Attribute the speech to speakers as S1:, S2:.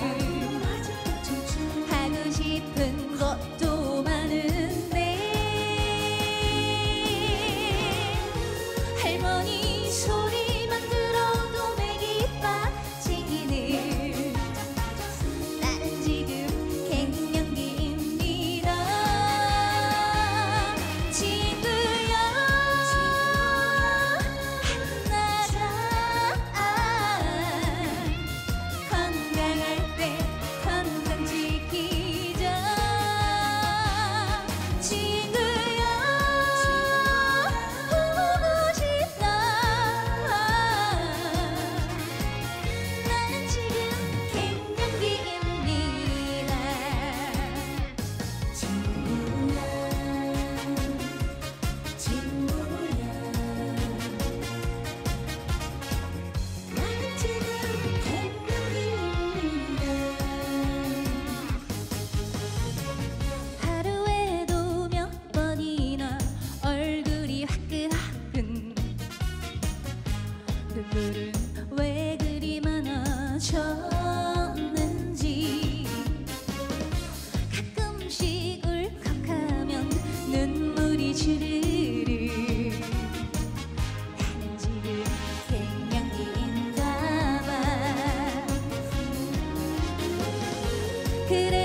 S1: you. 멈췄는지 가끔씩 울컥하면 눈물이 주르르 나는 지금 생명인가 봐. 그래